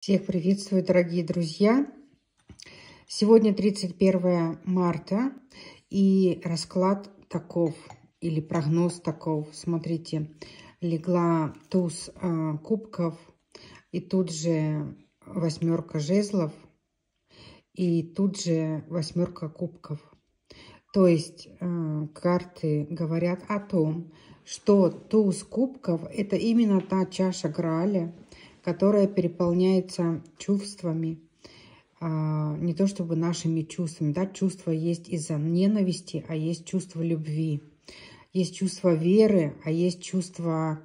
Всех приветствую, дорогие друзья! Сегодня 31 марта, и расклад таков, или прогноз таков. Смотрите, легла туз э, кубков, и тут же восьмерка жезлов, и тут же восьмерка кубков. То есть э, карты говорят о том, что туз кубков – это именно та чаша Граля, которая переполняется чувствами, а, не то чтобы нашими чувствами. Да, чувства есть из-за ненависти, а есть чувство любви. Есть чувство веры, а есть чувство,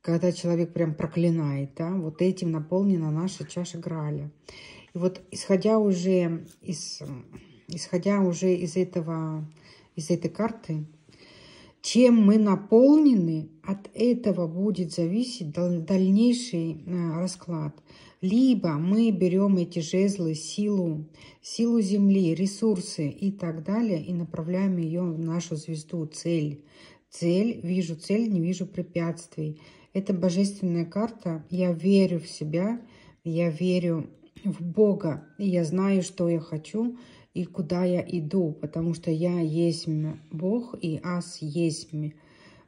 когда человек прям проклинает. Да? Вот этим наполнена наша чаша Граля. И вот исходя уже из, исходя уже из, этого, из этой карты, чем мы наполнены, от этого будет зависеть дальнейший э, расклад. Либо мы берем эти жезлы, силу, силу Земли, ресурсы и так далее, и направляем ее в нашу звезду, цель. Цель, вижу цель, не вижу препятствий. Это божественная карта. Я верю в себя, я верю в Бога, и я знаю, что я хочу, и куда я иду, потому что я есть Бог, и ас есть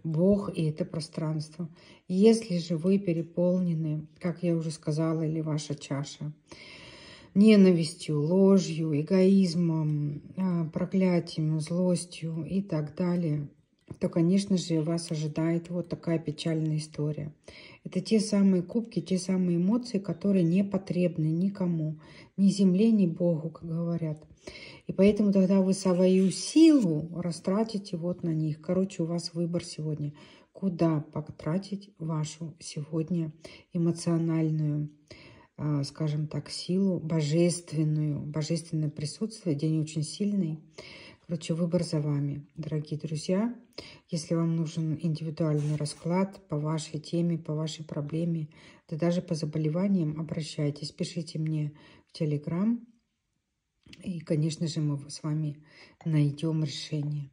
Бог, и это пространство. Если же вы переполнены, как я уже сказала, или ваша чаша, ненавистью, ложью, эгоизмом, а, проклятием, злостью и так далее, то, конечно же, вас ожидает вот такая печальная история. Это те самые кубки, те самые эмоции, которые не потребны никому, ни земле, ни Богу, как говорят. И поэтому тогда вы свою силу растратите вот на них. Короче, у вас выбор сегодня, куда потратить вашу сегодня эмоциональную, а, скажем так, силу, божественную, божественное присутствие. День очень сильный. Короче, выбор за вами, дорогие друзья. Если вам нужен индивидуальный расклад по вашей теме, по вашей проблеме, да даже по заболеваниям, обращайтесь, пишите мне в Телеграм. И, конечно же, мы с вами найдем решение.